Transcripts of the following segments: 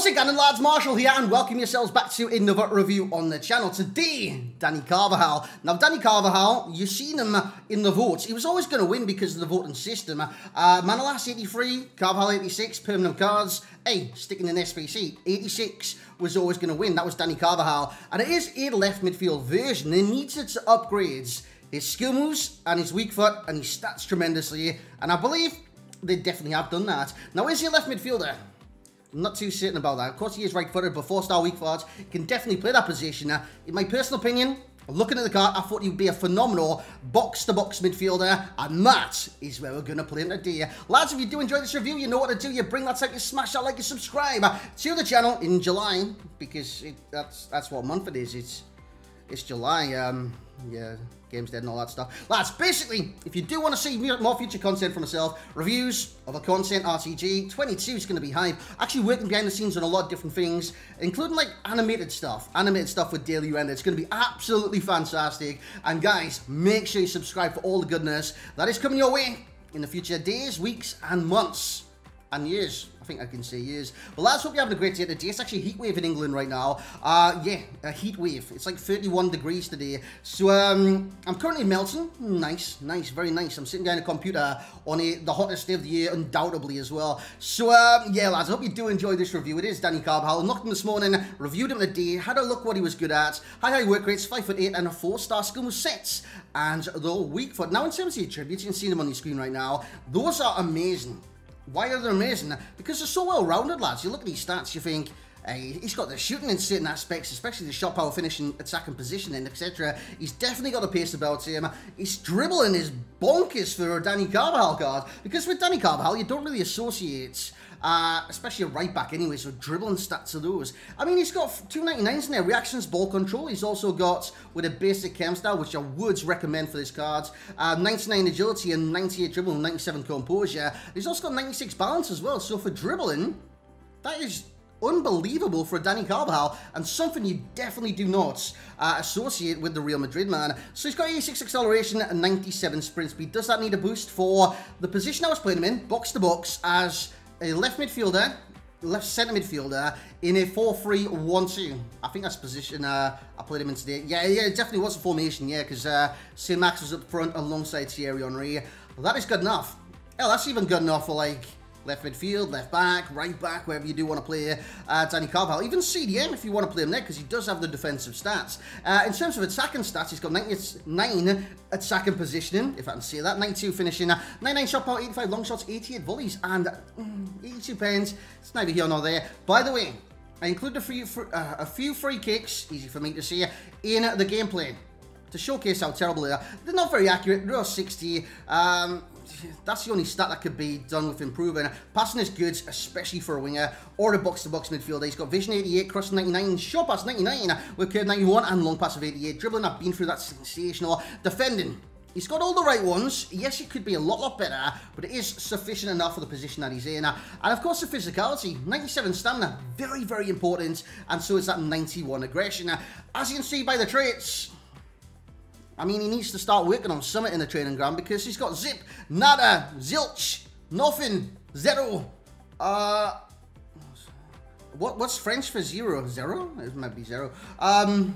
How's it going lads, Marshall here and welcome yourselves back to another review on the channel. Today, Dani Carvajal. Now Dani Carvajal, you've seen him in the votes. He was always going to win because of the voting system. Uh, Manolas 83, Carvajal 86, permanent cards. Hey, sticking in SBC, 86 was always going to win. That was Dani Carvajal. And it is a left midfield version. It needs its upgrades. His skill moves and his weak foot and his stats tremendously. And I believe they definitely have done that. Now, is he a left midfielder? I'm not too certain about that. Of course, he is right-footed, but four-star weak foot can definitely play that position. Now, in my personal opinion, looking at the card, I thought he would be a phenomenal box-to-box -box midfielder, and that is where we're going to play him today. Lads, if you do enjoy this review, you know what to do. You bring that type, you smash that like, you subscribe to the channel in July, because it, that's that's what month it is. It's it's July. Um, yeah, game's dead and all that stuff. Lads, basically, if you do want to see more future content from myself, reviews, other content, RTG, 22 is going to be hype. Actually working behind the scenes on a lot of different things, including like animated stuff. Animated stuff with daily render. It's going to be absolutely fantastic. And guys, make sure you subscribe for all the goodness that is coming your way in the future days, weeks, and months and years. I think I can say years. Well, lads, hope you're having a great day today. It's actually heat wave in England right now. Uh, yeah, a heat wave. It's like 31 degrees today. So, um, I'm currently melting. Nice, nice, very nice. I'm sitting down a computer on a, the hottest day of the year, undoubtedly, as well. So, um, yeah, lads, I hope you do enjoy this review. It is Dani Carvajal. Knocked him this morning, reviewed him today, had a look what he was good at. High, high work rates, 5 foot 8 and a 4-star skill sets. And the weak foot. Now, in terms of the attributes, you can see them on the screen right now. Those are amazing. Why are they amazing? Because they're so well-rounded, lads. You look at these stats, you think, hey, he's got the shooting in certain aspects, especially the shot power finishing, attacking positioning, etc. He's definitely got a pace about him. His dribbling is bonkers for Dani Carvajal. Because with Dani Carvajal, you don't really associate uh, especially a right back anyway, so dribbling stats of those. I mean, he's got 299s in there, reactions, ball control. He's also got, with a basic chem style, which I would recommend for this card, uh, 99 agility and 98 dribbling, 97 composure. He's also got 96 balance as well, so for dribbling, that is unbelievable for a Dani Carvajal and something you definitely do not uh, associate with the Real Madrid man. So he's got 86 acceleration and 97 sprint speed. Does that need a boost for the position I was playing him in, box to box, as a left midfielder, left centre midfielder in a 4-3-1-2. I think that's position uh, I played him in today. Yeah, yeah, it definitely was a formation, yeah, because uh, Max was up front alongside Thierry Henry. That is good enough. Hell, that's even good enough for, like, left midfield, left back, right back, wherever you do want to play uh, Dani Carvajal. Even CDM if you want to play him there, because he does have the defensive stats. Uh, in terms of attacking stats, he's got 99 attacking positioning, if I can say that, 92 finishing, uh, 99 shot power, 85 long shots, 88 volleys, and mm, 82 pens. It's neither here nor there. By the way, I include a few, uh, a few free kicks, easy for me to see, in the gameplay to showcase how terrible they are. They're not very accurate. They're 60. Um, that's the only stat that could be done with improving. Passing is good, especially for a winger or a box-to-box -box midfielder. He's got vision 88, cross 99, short pass 99 with curve 91 and long pass of 88. Dribbling, I've been through that sensational. Defending, He's got all the right ones. Yes, he could be a lot, lot better, but it is sufficient enough for the position that he's in. And of course, the physicality. 97 stamina, very, very important. And so is that 91 aggression. As you can see by the traits, I mean, he needs to start working on Summit in the training ground because he's got zip, nada, zilch, nothing, zero. Uh, what what's French for zero? Zero? It might be zero. Um,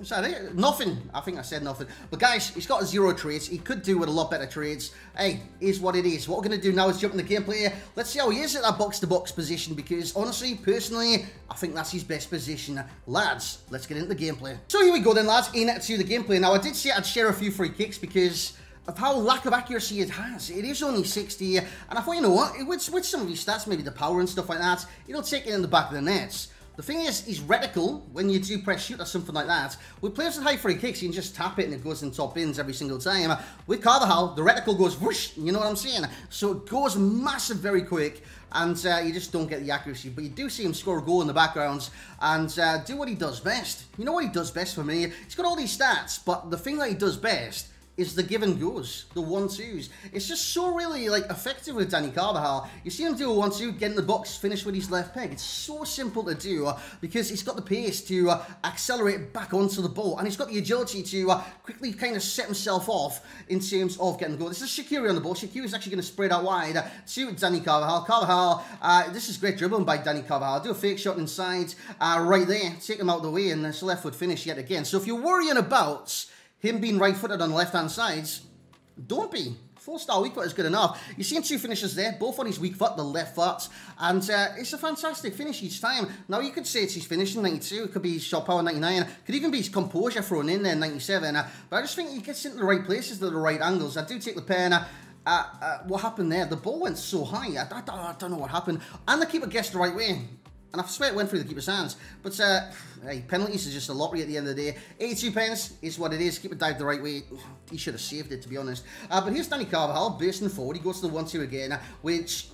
it? Nothing. I think I said nothing. But guys, he's got zero trades. He could do with a lot better trades. Hey, is what it is. What we're going to do now is jump in the gameplay. Let's see how he is at that box-to-box -box position because honestly, personally, I think that's his best position. Lads, let's get into the gameplay. So here we go then, lads, In into the gameplay. Now, I did say I'd share a few free kicks because of how lack of accuracy it has. It is only 60, and I thought, you know what, with, with some of these stats, maybe the power and stuff like that, it'll take it in the back of the nets. The thing is, he's reticle when you do press shoot or something like that. With players with high free kicks, you can just tap it and it goes in top bins every single time. With Carvajal, the reticle goes whoosh, you know what I'm saying? So it goes massive very quick and uh, you just don't get the accuracy. But you do see him score a goal in the background and uh, do what he does best. You know what he does best for me? He's got all these stats, but the thing that he does best is the give and goes, the one twos. It's just so really like effective with Dani Carvajal. You see him do a one two, get in the box, finish with his left peg. It's so simple to do uh, because he's got the pace to uh, accelerate back onto the ball and he's got the agility to uh, quickly kind of set himself off in terms of getting the goal. This is Shaqiri on the ball. Shaqiri is actually going to spread out wide to Dani Carvajal. Carvajal, uh, this is great dribbling by Dani Carvajal. Do a fake shot inside uh, right there, take him out the way, and a left foot finish yet again. So if you're worrying about him being right-footed on the left-hand sides, don't be. Four-star weak foot is good enough. You've seen two finishes there, both on his weak foot, the left foot, and uh, it's a fantastic finish each time. Now, you could say it's his finishing, 92, it could be his shot power, 99, could even be his composure thrown in there, 97, uh, but I just think he gets into the right places at the right angles. I do take the pen, uh, uh, uh, what happened there? The ball went so high, I, I, I, don't know what happened, and the keeper guessed the right way. And I swear it went through the keeper's hands. But, uh, hey, penalties is just a lottery at the end of the day. 82 pence is what it is. Keep it dived the right way. He should have saved it, to be honest. Uh, but here's Dani Carvajal, bursting forward. He goes to the 1-2 again, which...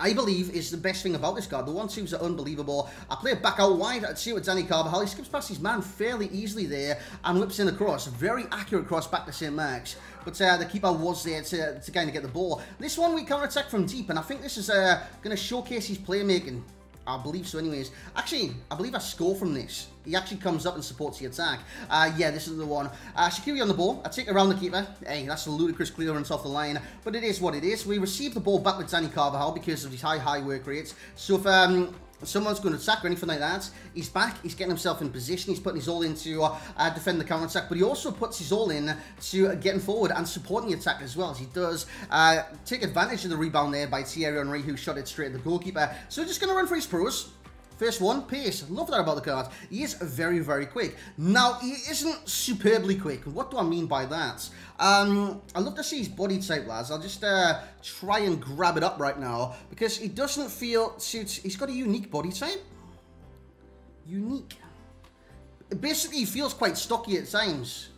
I believe is the best thing about this card. The one twos are unbelievable. I play it back out wide. I'd see with Dani Carvajal. He skips past his man fairly easily there and whips in a cross. Very accurate cross back to St. Max. But uh, the keeper was there to, to kind of get the ball. This one we counter attack from deep, and I think this is uh, going to showcase his playmaking. I believe so anyways. Actually, I believe I score from this. He actually comes up and supports the attack. Uh, yeah, this is the one. Uh, Shaqiri on the ball. I take around the keeper. Hey, that's a ludicrous clearance off the line. But it is what it is. We receive the ball back with Dani Carvajal because of his high, high work rates. So if um, someone's going to attack or anything like that, he's back, he's getting himself in position, he's putting his all in to uh, defend the counter attack, but he also puts his all in to getting forward and supporting the attack as well, as he does uh, take advantage of the rebound there by Thierry Henry, who shot it straight at the goalkeeper. So just going to run for his pros. First one, pace. Love that about the card. He is very, very quick. Now, he isn't superbly quick. What do I mean by that? Um, I love to see his body type, lads. I'll just uh, try and grab it up right now because he doesn't feel suits. He's got a unique body type. Unique. Basically, he feels quite stocky at times,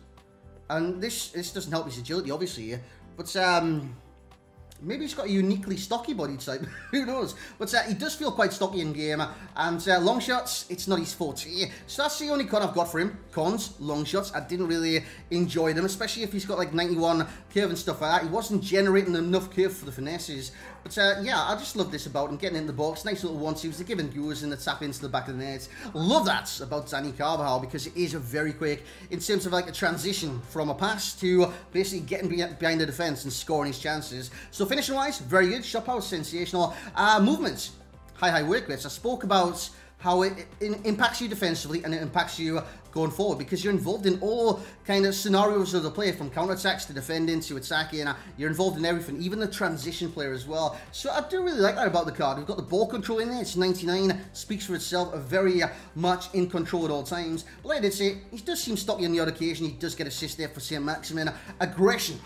and this this doesn't help his agility, obviously. But um, Maybe he's got a uniquely stocky body type. Who knows? But uh, he does feel quite stocky in game. And uh, long shots, it's not his forte. So that's the only con I've got for him. Cons, long shots. I didn't really enjoy them, especially if he's got like 91 curve and stuff like that. He wasn't generating enough curve for the finesses. But uh, yeah, I just love this about him getting in the box. Nice little one-twos. The giving goes and the tap into the back of the net. Love that about Dani Carvajal because it is a very quick in terms of like a transition from a pass to basically getting behind the defense and scoring his chances. So finishing wise, very good. Shot power, sensational. Uh, movements, high, high work rates. I spoke about how it, it, impacts you defensively and it impacts you going forward because you're involved in all kind of scenarios of the play from counter-attacks to defending to attacking. Uh, you're involved in everything even the transition player as well. So I do really like that about the card. We've got the ball control in there. It's 99 speaks for itself. Very uh, much in control at all times. But like I did say he does seem stocky on the odd occasion. He does get assist there for St. Maximin. Aggression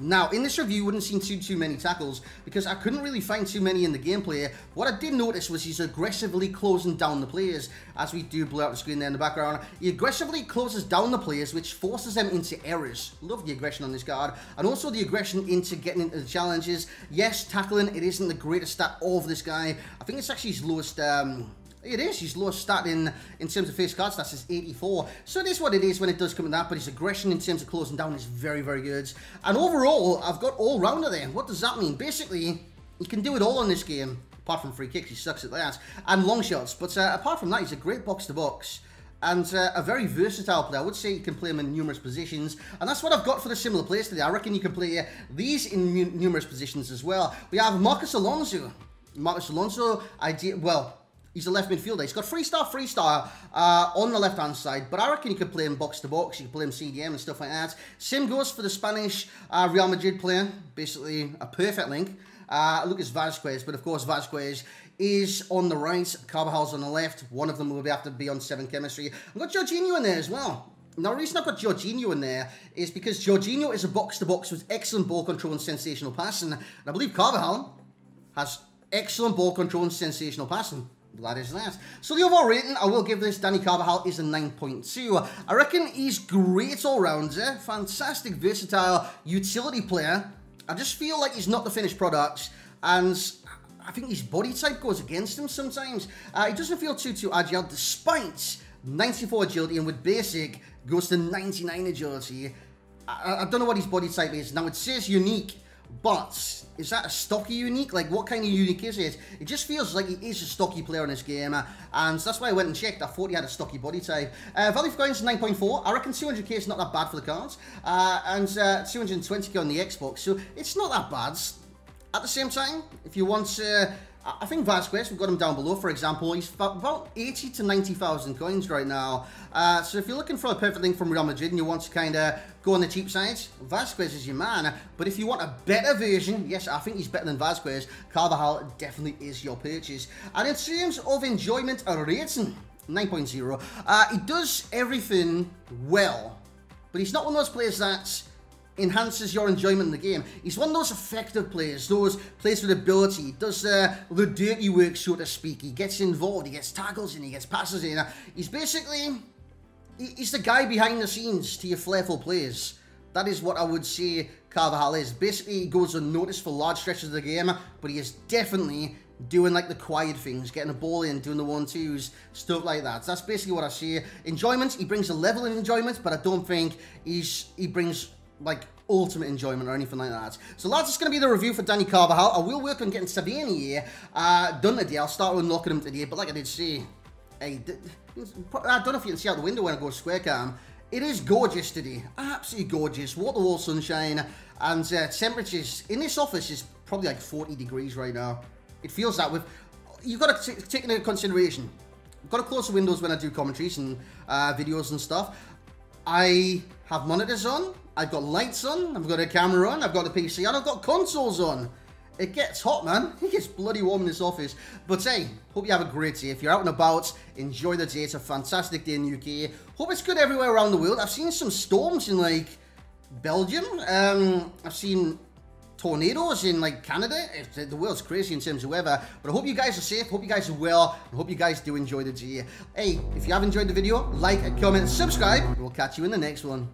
now, in this review, you wouldn't seen too, too many tackles because I couldn't really find too many in the gameplay. What I did notice was he's aggressively closing down the players, as we do blur out the screen there in the background. He aggressively closes down the players, which forces them into errors. Love the aggression on this card. And also the aggression into getting into the challenges. Yes, tackling, it isn't the greatest stat of this guy. I think it's actually his lowest... Um, it is. His lowest stat in, in terms of face card stats is 84. So it is what it is when it does come to that, but his aggression in terms of closing down is very, very good. And overall, I've got all-rounder there. What does that mean? Basically, he can do it all in this game, apart from free kicks. He sucks at that. And long shots. But uh, apart from that, he's a great box-to-box. -box and uh, a very versatile player. I would say you can play him in numerous positions, and that's what I've got for the similar plays today. I reckon you can play these in numerous positions as well. We have Marcus Alonso. Marcus Alonso, idea well, He's a left midfielder. He's got three star, three star uh, on the left hand side, but I reckon you could play him box to box. You could play him CDM and stuff like that. Same goes for the Spanish uh, Real Madrid player. Basically, a perfect link. Uh, Lucas Vazquez, but of course, Vazquez is on the right. Carvajal's on the left. One of them will have to be on seven chemistry. I've got Jorginho in there as well. Now, the reason I've got Jorginho in there is because Jorginho is a box to box with excellent ball control and sensational passing. And I believe Carvajal has excellent ball control and sensational passing. That is that. So the overall rating I will give this Dani Carvajal is a 9.2. I reckon he's great all-rounder, fantastic, versatile utility player. I just feel like he's not the finished product, and I think his body type goes against him sometimes. Uh, he doesn't feel too, too agile, despite 94 agility, and with basic, goes to 99 agility. I, I don't know what his body type is. Now, it says unique, but is that a stocky unique? Like, what kind of unique is it? It just feels like he is a stocky player in this game, uh, and that's why I went and checked. I thought he had a stocky body type. Uh, value for coins 9.4. I reckon 200k is not that bad for the cards, uh, and uh, 220k on the Xbox, so it's not that bad. At the same time, if you want uh, I think Vazquez, we've got him down below, for example, he's about 80 to 90,000 coins right now. Uh, so if you're looking for a perfect link from Real Madrid and you want to kind of go on the cheap side, Vazquez is your man. But if you want a better version, yes, I think he's better than Vazquez, Carvajal definitely is your purchase. And in terms of enjoyment rating, 9.0, uh, he does everything well. But he's not one of those players that's enhances your enjoyment in the game. He's one of those effective players, those players with ability, does uh, the dirty work, so to speak. He gets involved, he gets tackles in, he gets passes in. He's basically, he's the guy behind the scenes to your flairful players. That is what I would say Carvajal is. Basically, he goes unnoticed for large stretches of the game, but he is definitely doing like the quiet things, getting a ball in, doing the one-twos, stuff like that. So that's basically what I say. Enjoyment, he brings a level of enjoyment, but I don't think he's he brings like ultimate enjoyment or anything like that. So lads, it's going to be the review for Dani Carvajal. I will work on getting Savini here uh, done today. I'll start unlocking him today, but like I did say, hey, I don't know if you can see out the window when I go square cam. It is gorgeous today, absolutely gorgeous. Water-wall sunshine and uh, temperatures in this office is probably like 40 degrees right now. It feels that with, you've got to take into consideration, I've got to close the windows when I do commentaries and uh, videos and stuff. I have monitors on, I've got lights on, I've got a camera on, I've got a PC on, I've got consoles on. It gets hot, man. It gets bloody warm in this office. But hey, hope you have a great day. If you're out and about, enjoy the day. It's a fantastic day in the UK. Hope it's good everywhere around the world. I've seen some storms in, like, Belgium. Um, I've seen tornadoes in like Canada. the world's crazy in terms of weather. But I hope you guys are safe. Hope you guys are well. Hope you guys do enjoy the day. Hey, if you have enjoyed the video, like, comment, subscribe. We'll catch you in the next one.